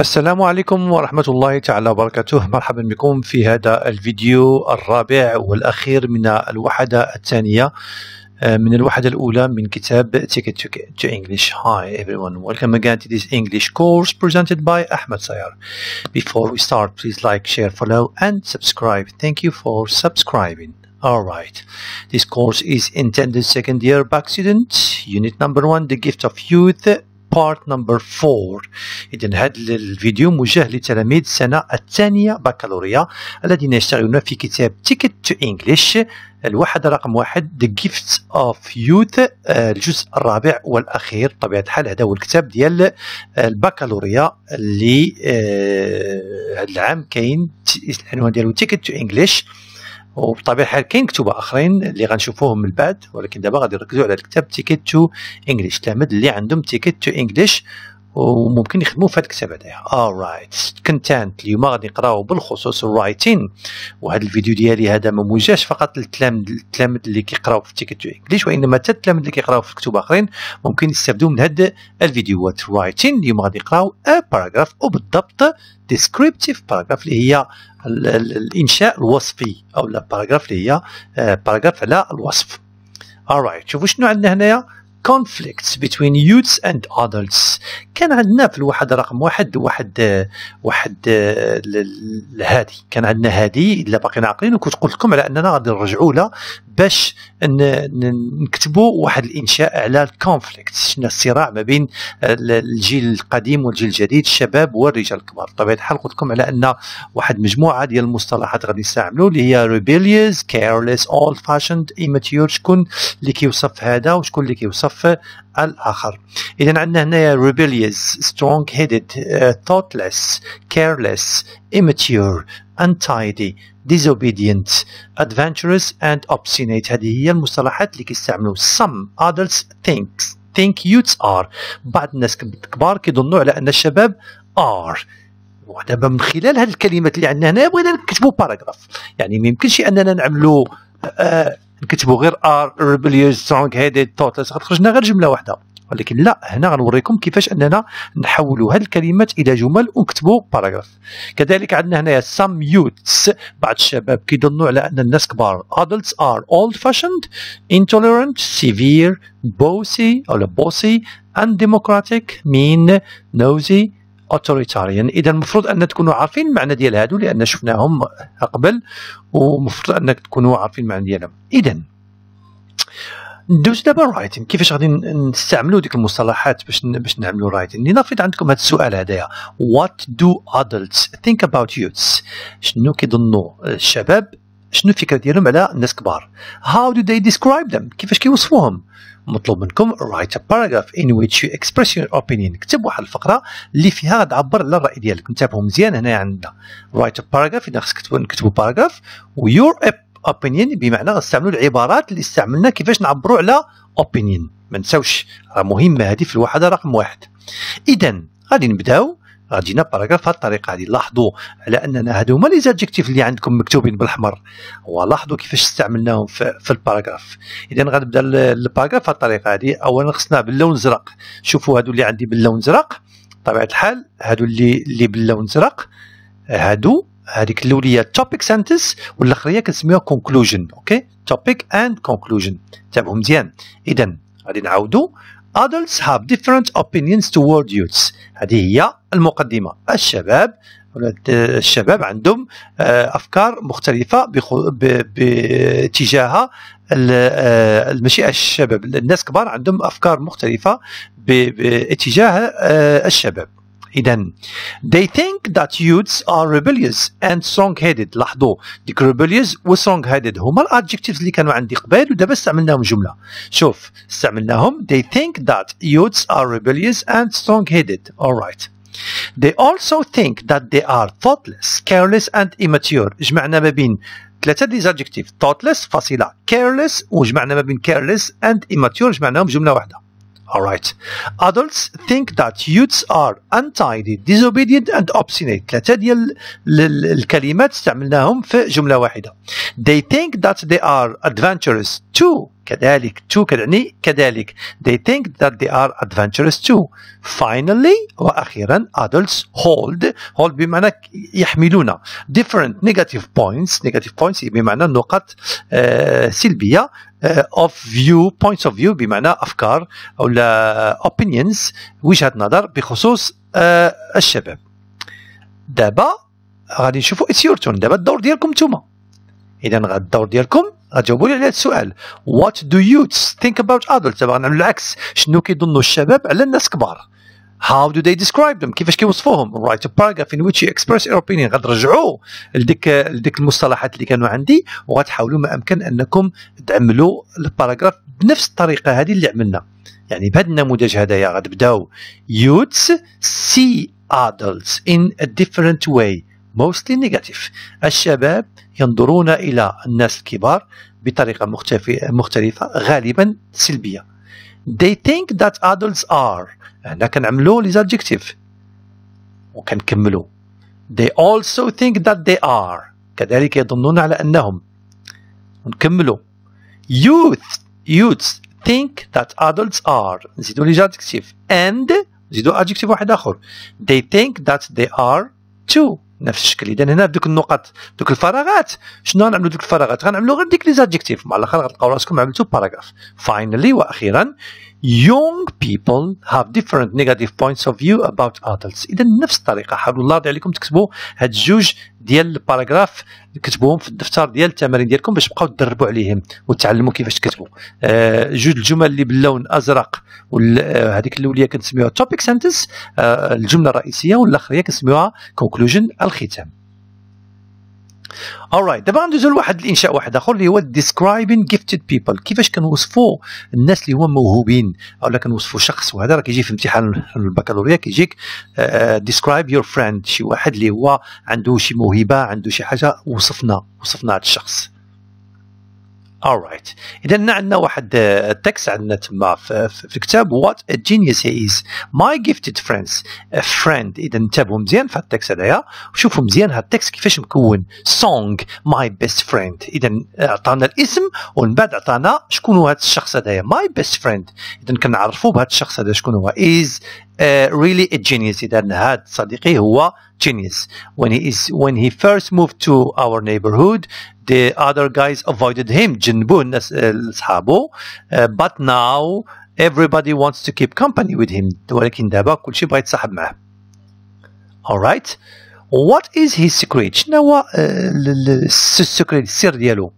السلام عليكم ورحمة الله تعالى وبركاته مرحبا بكم في هذا الفيديو الرابع والأخير من الوحدة الثانية آه، من الوحدة الأولى من كتاب Ticket to English Hi everyone welcome again to this English course presented by Ahmed Sayar Before we start please like share follow and subscribe thank you for subscribing Alright, this course is intended second year back student unit number one the gift of youth part number 4 اذا هذا الفيديو موجه لتلاميذ السنة الثانية بكالوريا الذين يشتغلون في كتاب Ticket to English الوحده رقم واحد The Gifts of Youth. الجزء الرابع والأخير. بطبيعة الحال هذا هو الكتاب ديال البكالوريا اللي آه، هذا العام كاين العنوان ديالو Ticket to English وبطبيعة الحال كاين كتب آخرين اللي غنشوفوهم من بعد ولكن دابا غادي نركزوا على الكتاب Ticket to English التلاميذ اللي عندهم Ticket to English وممكن يخدموا في هذا الكتاب هذايا alright content اليوم غادي نقراو بالخصوص ال writing وهذا الفيديو ديالي هذا ما موجهش فقط للتلاميذ التلاميذ اللي كيقراو في Ticket to English وإنما حتى التلاميذ اللي كيقراو في كتب آخرين ممكن يستافدوا من هاد الفيديوهات writing اليوم غادي نقراو a paragraph وبالضبط descriptive paragraph اللي هي الإنشاء الوصفي أو paragraph اللي هي paragraph على الوصف. Alright شوفوا شنو عندنا هنايا؟ Conflicts between youths and adults. كان عندنا في الوحدة رقم واحد واحد واحد الهادي كان عندنا هادي إلا باقيين عاقلين وكنت قلت لكم على أننا غادي نرجعوا لها باش نكتبوا واحد الإنشاء على ال conflict شنو الصراع ما بين الجيل القديم والجيل الجديد الشباب والرجال الكبار. بطبيعه الحال قلت لكم على أن واحد مجموعة ديال المصطلحات غادي نستعملوا اللي هي rebellious careless old fashioned immature شكون اللي كيوصف هذا وشكون اللي كيوصف الآخر. إذا عندنا هنا rebellious strong headed uh, thoughtless careless immature untidy. Disobedient adventurous and obstinate. هذه هي المصطلحات اللي كيستعملوا some adults think think youths are. بعض الناس الكبار كيظنوا على أن الشباب are. ودابا من خلال هذه الكلمات اللي عندنا هنا بغينا نكتبوا paragraph يعني ما يمكنش أننا نعملوا آه نكتبوا غير are rebellious strong headed thoughtless غتخرجنا غير جملة واحدة. ولكن لا هنا غنوريكم كيفاش أننا نحولوا هذه الكلمات إلى جمل ونكتبوا paragraph كذلك عندنا هنايا some youths بعض الشباب كيظنوا على أن الناس كبار. Adults are old fashioned intolerant severe bossy أو bossy undemocratic mean nosy authoritarian إذا المفروض أن تكونوا عارفين المعنى ديال هادو لأن شفناهم قبل ومفروض أنك تكونوا عارفين المعنى ديالهم. اذا ندوز دابا writing كيفاش غادي نستعملوا ديك المصطلحات باش باش نعملوا writing لنفرض عندكم هذا السؤال هذايا what do adults think about youths? شنو كيظنوا الشباب؟ شنو الفكرة ديالهم على الناس كبار؟ How do they describe them? كيفاش كيوصفوهم؟ مطلوب منكم write a paragraph in which you express your opinion. كتب واحد الفقرة اللي فيها غتعبر على الرأي ديالك. نتابعوا مزيان هنا عندنا. Write a paragraph. إذا خصك نكتبوا paragraph و your opinion بمعنى غنستعملوا العبارات اللي استعملنا كيفاش نعبروا على opinion. ما نساوش. راه مهمه هذه في الوحده رقم واحد. اذا غادي نبداو. غادينا paragraph بهذه الطريقة. هذه لاحظوا على أننا هادو هما les adjectifs اللي عندكم مكتوبين بالحمر. ولاحظوا كيفاش استعملناهم في, في ال paragraph اذا غنبدأ ال paragraph بهذه الطريقة. هذه اولا خصنا باللون الازرق شوفوا هادو اللي عندي باللون الازرق بطبيعة الحال هادو اللي اللي باللون الازرق هادو هذيك الاوليه topic sentence والاخريه كنسميوها conclusion okay topic and conclusion تابعوا مزيان. اذا غادي نعاودوا adults have different opinions toward youths. هذه هي المقدمة. الشباب الشباب عندهم آه، أفكار مختلفة باتجاه المشيئه الشباب الناس كبار عندهم أفكار مختلفة باتجاه آه، الشباب. إذا they think that youths are rebellious and strong-headed لاحظوا ديك rebellious و strong-headed هما الادجكتيفز اللي كانوا عندي قبل ودابا استعملناهم جملة شوف استعملناهم they think that youths are rebellious and strong-headed alright They also think that they are thoughtless, careless and immature جمعنا ما بين ثلاثة ديزادجكتيف thoughtless فاصلة careless وجمعنا ما بين careless and immature جمعناهم جملة واحدة Alright. Adults think that youths are untidy, disobedient and obstinate. ثلاثة ديال الكلمات استعملناهم في جملة واحدة. They think that they are adventurous too كذلك to كتعني كذلك they think that they are adventurous too finally وأخيرا adults hold hold بمعنى يحملون different negative points negative points بمعنى نقط uh, سلبية of view points of view بمعنى أو لا opinions وجهة نظر بخصوص uh, الشباب. دابا غادي نشوفوا it's your turn. دابا الدور ديالكم نتوما. إذا غا الدور ديالكم غتجاوبوا لي على هذا السؤال. What do youths think about adults دابا العكس. شنو كيظنوا الشباب على الناس كبار؟ How do they describe them? كيفاش كيوصفوهم? Write a paragraph in which you express your opinion. غترجعوا لديك لديك المصطلحات اللي كانوا عندي وغتحاولوا ما أمكن أنكم تعملوا الباراجراف بنفس الطريقة هذه اللي عملنا. يعني بهذا النموذج هذايا غتبداو youths see adults in a different way mostly negative. الشباب ينظرون إلى الناس الكبار بطريقة مختلفة غالبا سلبية. They think that adults are هنا كنعملوا لي adjective وكنكملوا. They also think that they are. كذلك يظنون على أنهم. ونكملوا. Youth youths think that adults are. نزيدوا لي adjective and نزيدوا adjective واحد آخر. They think that they are too. نفس الشكل. اذا هنا دوك النقط دوك الفراغات. شنو غنعملوا دوك الفراغات؟ غنعملوا غير ديك les adjectifs مع الأخر غتلقاو راسكم عملتوا paragraph finally وأخيرا young people have different negative points of view about adults. اذا نفس الطريقة. حاولوا الله يرضي عليكم تكتبوا هاد الجوج ديال ال paragraph كتبوهم في الدفتر ديال التمارين ديالكم باش تبقاو تدربوا عليهم وتعلموا كيفاش تكتبوا. آه جوج الجمل اللي باللون أزرق وهذيك الأولية كنسميوها topic sentence آه الجملة الرئيسية والآخرية كنسميوها conclusion الختام. Alright دابا غندوزو لواحد الإنشاء واحد آخر اللي هو describing gifted people. كيفاش كنوصفوا الناس اللي هما موهوبين؟ أولا كنوصفوا شخص وهذا راه كيجي في امتحان البكالوريا كيجيك uh, describe your friend. شي واحد اللي هو عنده شي موهبة عنده شي حاجة وصفنا وصفنا هذا الشخص. Alright اذا عندنا واحد ال text عندنا تما في, الكتاب what a genius he is. My gifted friends a friend. اذا انتبهوا مزيان في ال text هذايا. وشوفوا مزيان هذا ال text كيفاش مكون. Song my best friend. اذا عطانا الاسم ومن بعد عطانا شكون هو هذا الشخص هذايا. My best friend. اذا كنعرفوا بهذا الشخص هذا شكون هو. Is uh, really a genius. إذا هذا صديقي هو genius. When he is when he first moved to our neighborhood the other guys avoided him جنبوه الناس اصحابه uh, but now everybody wants to keep company with him ولكن دابا كلشي بغى يتصاحب معاه alright what is his secret شنو هو السكريت السر ديالو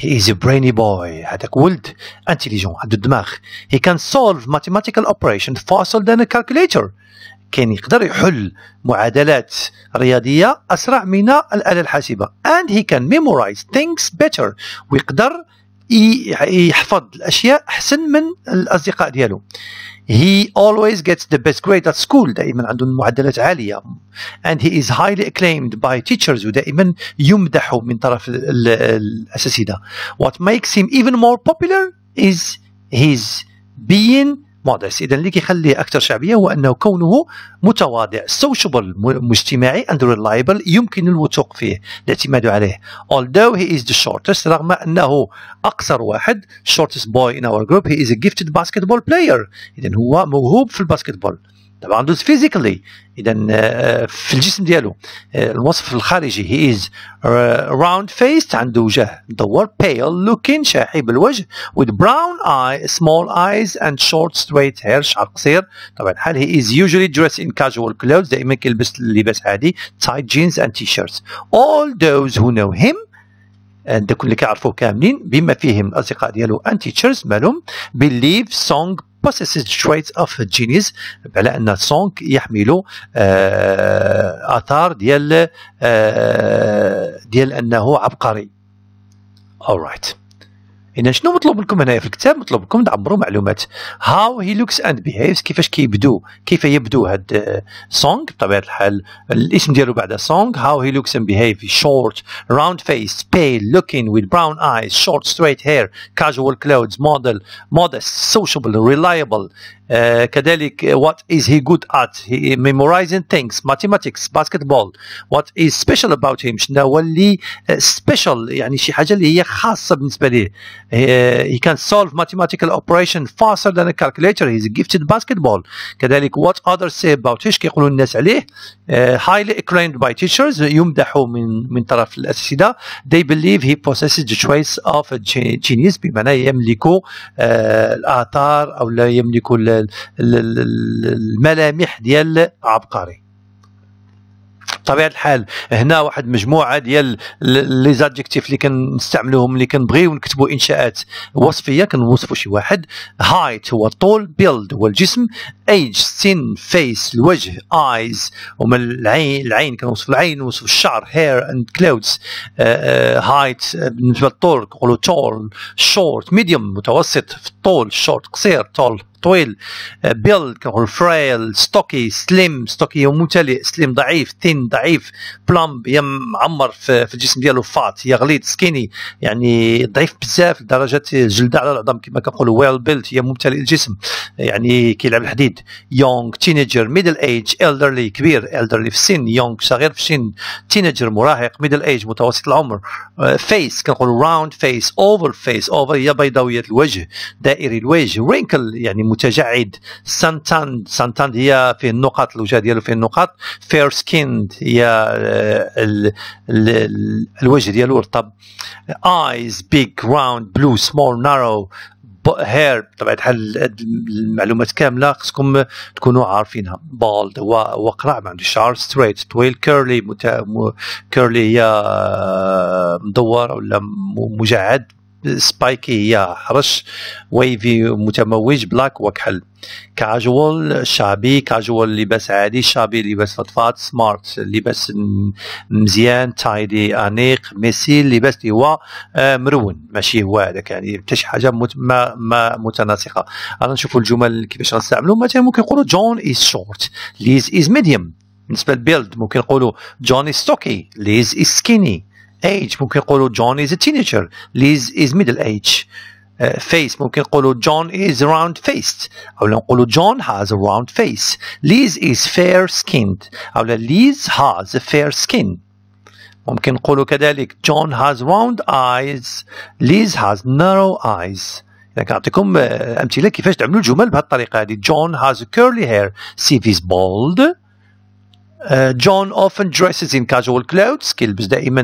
he is a brainy boy هذاك ولد intelligent عنده الدماغ he can solve mathematical operation faster than a calculator كان يقدر يحل معادلات رياضية أسرع من الآلة الحاسبة and he can memorize things better ويقدر يحفظ الأشياء أحسن من الأصدقاء ديالو he always gets the best grade at school دائما عنده معدلات عالية and he is highly acclaimed by teachers ودائما يمدح من طرف الأساتذة what makes him even more popular is his being مودست اذا اللي كيخليه أكثر شعبية هو انه كونه متواضع sociable مجتمعي and reliable يمكن الوثوق فيه الاعتماد عليه. Although he is the shortest رغم أنه أقصر واحد shortest boy in our group he is a gifted basketball player. اذا هو موهوب في ال basketball. طبعا does physically اذا في الجسم ديالو. الوصف الخارجي he has round face عنده وجه مدور pale looking شاحب الوجه with brown eye small eyes and short straight hair شعر قصير. طبعا الحال he is usually dressed in casual clothes دائما كيلبس اللباس عادي tight jeans and t-shirts. All those who know him دوك اللي كيعرفوه كاملين بما فيهم الاصدقاء ديالو and teachers مالهم believe song possesses traits of genius على أن سونغ يحمل آثار ديال ديال أنه عبقري. Alright اذا شنو مطلوب منكم هنايا في الكتاب؟ مطلوب منكم تعبروا معلومات. how he looks and behaves كيفاش كيبدو؟ كيف يبدو هاد سونغ بطبيعة الحال الاسم ديالو بعد سونغ how he looks and behave short round face looking with brown eyes short straight hair casual clothes model modest sociable reliable. Uh, كذلك is he good at he memorizing things mathematics basketball. What is special about him شنو هو اللي special يعني شي حاجة اللي هي خاصة بالنسبة ليه. He can solve mathematical operation faster than a calculator he's gifted basketball كذلك what others say about إيش كيقولوا الناس عليه highly acclaimed by teachers يمدح من من طرف الاساتذه they believe he possesses the trace of a genius بمعنى يملك الاثار أو يملك الملامح ديال عبقري بطبيعة الحال هنا واحد مجموعة ديال les adjectifs اللي كنستعملوهم اللي كنبغيو نكتبوا إنشاءات وصفية كنوصفوا شي واحد. height هو الطول build هو الجسم. age سن face الوجه eyes هما العين العين كنوصف العين نوصف الشعر hair and clothes height بالنسبة للطول كنقولوا tall short medium متوسط. في الطول شورت قصير tall طويل build كنقول frail stocky slim stocky هو ممتلئ slim ضعيف thin ضعيف plump هي معمر في, في الجسم ديالو fat هي غليظ skinny يعني ضعيف بزاف لدرجة جلدة على العظام كما كنقولوا well built هي ممتلئ الجسم يعني كيلعب الحديد. young teenager middle age elderly كبير elderly في السن young صغير في السن teenager مراهق middle age متوسط العمر. face كنقولوا round face oval face oval هي بيضاوية الوجه دائري الوجه wrinkled يعني متجعد. suntanned suntanned هي فيه النقاط الوجه ديالو فيه النقاط. fair skinned هي ال ال الوجه ديالو رطب. eyes big round blue small narrow hair بطبيعه الحال المعلومات كاملة خصكم تكونوا عارفينها. bald هو ما عندوش شعر. straight طويل curly. curly هي مدور ولا مجعد. spiky هي حرش wavy متموج black كحل casual شعبي كاجوال لباس عادي شعبي لباس فضفاض سمارت لباس مزيان tidy انيق messy لباس اللي هو مرون ماشي هو هذاك يعني حتى شي حاجة مت ما, ما متناسقه أنا نشوفوا الجمل كيفاش غنستعملوا مثلا ممكن نقولوا John is short. Liz is medium بالنسبة لل build ممكن نقولوا جون از ستوكي ليز از سكيني age ممكن نقولوا John is a teenager Liz is middle age uh, face ممكن نقولوا John is round faced أو نقولوا John has a round face Liz is fair skinned أو Liz has a fair skin ممكن نقولوا كذلك John has round eyes Liz has narrow eyes إذا كنعطيكم أمثلة كيفاش تعملوا الجمل بهذه الطريقة هذه John has curly hair Steve is bald John often dresses in casual clothes كيلبس دائما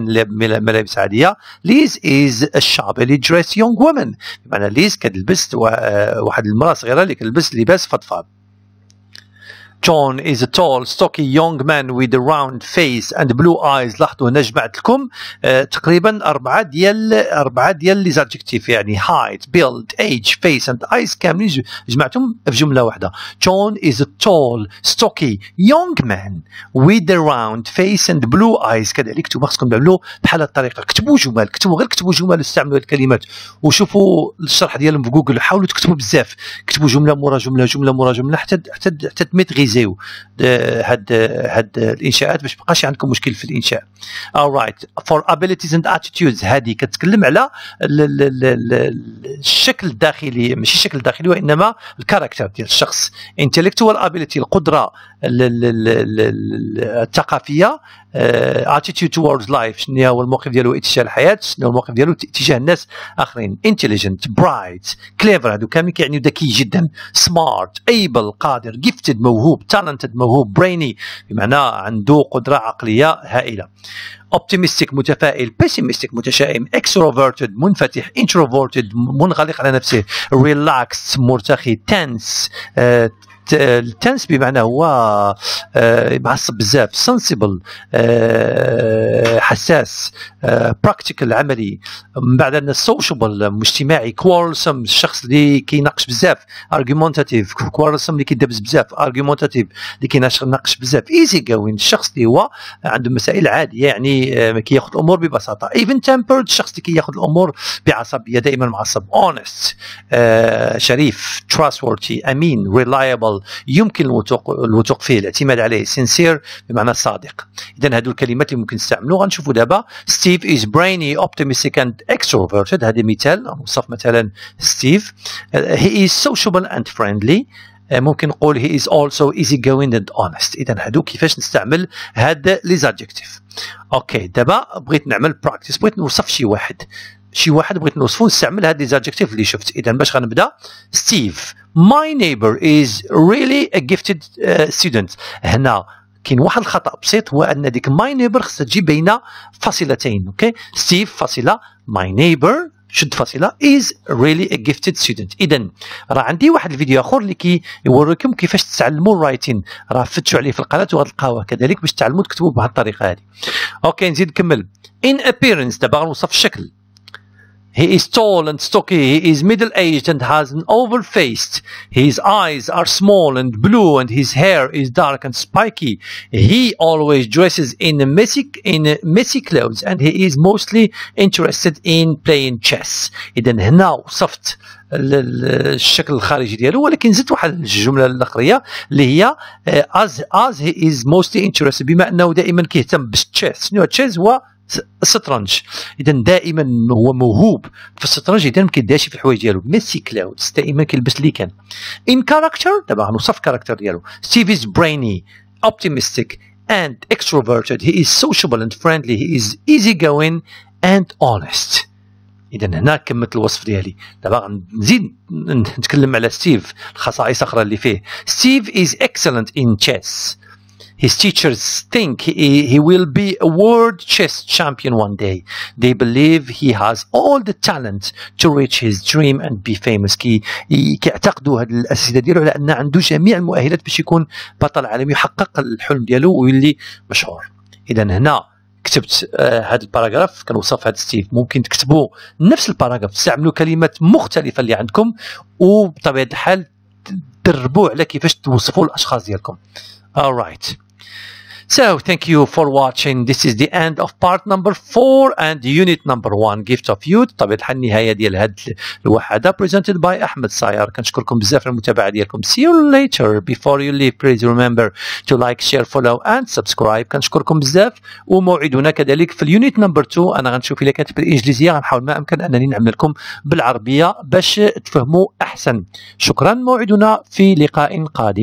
ملابس عادية. Liz is a shabbily dressed young woman بمعنى ليز كتلبس واحد المرأة صغيرة اللي كتلبس لباس فضفاض. A tall, stocky young man with a round face and blue eyes. لاحظوا هنا جمعت لكم آه تقريبا أربعة ديال أربعة ديال les adjectifs يعني height, build, age, face and eyes كاملين. جمعتهم في جملة واحدة. A tall, stocky young man with a round face and blue eyes. كذلك أنتم خصكم تعملوا بحال الطريقة. كتبوا جمل كتبوا غير كتبوا جمل واستعملوا الكلمات. وشوفوا الشرح ديالهم في جوجل حاولوا تكتبوا بزاف. كتبوا جملة مورا جملة جملة مورا جملة حتى حتى حتى تركيزيو هاد هاد الإنشاءات باش مابقاش عندكم مشكل في الإنشاء. Alright for abilities and attitudes هذه كتكلم على الشكل الداخلي ماشي الشكل الداخلي وإنما الكاركتر ديال الشخص. Intellectual ability القدرة الثقافية attitude towards life شنو هو الموقف ديالو؟ اتجاه الحياة شنو هو الموقف ديالو؟ اتجاه الناس آخرين. Intelligent bright clever هذو كامل كيعني ذكي جدا smart able قادر gifted موهوب. Talented موهوب brainy بمعنى عنده قدره عقليه هائله optimistic متفائل pessimistic متشائم extroverted منفتح introverted منغلق على نفسه relaxed مرتخي tense ال tense بمعنى هو معصب بزاف sensible حساس practical عملي. من بعد عندنا sociable مجتمعي quarrelsome الشخص اللي كيناقش بزاف argumentative quarrelsome اللي كيدبس بزاف argumentative اللي كيناقش بزاف. easygoing الشخص اللي هو عنده مسائل عادية يعني كياخذ الأمور ببساطة. even-tempered الشخص اللي كياخذ الأمور بعصبية دائما معصب. honest شريف trustworthy أمين يمكن الوثوق الوثوق فيه الاعتماد عليه sincere بمعنى صادق. اذا هذو الكلمات اللي ممكن نستعملوا غنشوفوا دابا Steve is brainy optimistic and extroverted هذا مثال نوصف مثلا Steve he is sociable and friendly ممكن نقول he is also easy going and honest. اذا هادو كيفاش نستعمل هاد les adjectifs OK دابا بغيت نعمل practice بغيت نوصف شي واحد. شي واحد بغيت نوصفو نستعمل هاد les adjectifs اللي شفت. اذا باش غنبدأ؟ Steve my neighbor is really a gifted uh, student. هنا كاين واحد الخطأ بسيط هو أن ديك my neighbor خصها تجي بين فاصلتين OK Steve فاصله my neighbor شد فاصله is really a gifted student اذا راه عندي واحد الفيديو آخر اللي كيوريكم كيفاش تتعلموا ال writing راه فتشوا عليه في القناة وغتلقاوه كذلك باش تعلموا تكتبوا بهذه الطريقة هذه. أوكي نزيد نكمل. ان ابيرنس دابا غنوصف الشكل. He is tall and stocky. He is middle aged and has an oval face. His eyes are small and blue, and his hair is dark and spiky. He always dresses in messy in messy clothes, and he is mostly interested in playing chess. إذا هنا وصفت الشكل الخارجي ديالو ولكن زدت واحد الجمله الاخريه اللي هي as as he is mostly interested بما انه دائما كيهتم بالتشيس شنو التشيس هو الشطرنج اذا دائما هو موهوب في الشطرنج اذا ما كيديرش في الحوايج ديالو. messy clothes دائما كيلبس like an character دابا غنوصف character ديالو. Steve is brainy optimistic and extroverted. He is sociable and friendly. He is easygoing and honest. اذا هنا كملت الوصف ديالي. دابا نزيد نتكلم على ستيف الخصائص أخرى اللي فيه. Steve is excellent in chess. His teachers think he, he will be a world chess champion one day. They believe he has all the talent to reach his dream and be famous. كي كيعتقدوا هاد الاساتذه ديالو على أن عنده جميع المؤهلات باش يكون بطل عالمي يحقق الحلم ديالو ويولي مشهور. اذا هنا كتبت هذا آه ال paragraph كنوصف هذا ستيف ممكن تكتبوا نفس ال paragraph تستعملوا كلمات مختلفة اللي عندكم وبطبيعة الحال تدربوا على كيفاش توصفوا الأشخاص ديالكم. Alright. So thank you for watching. This is the end of part number four and unit number one gift of youth. طبعا الحال النهاية ديال هاد الوحدة presented by أحمد صاير كنشكركم بزاف على المتابعة ديالكم. See you later. Before you leave please remember to like share follow and subscribe. كنشكركم بزاف. وموعدنا كذلك في ال unit number 2 أنا غنشوف إلا كانت بالإنجليزية. غنحاول ما أمكن أنني نعمل لكم بالعربية باش تفهموا أحسن. شكرا. موعدنا في لقاء قادم.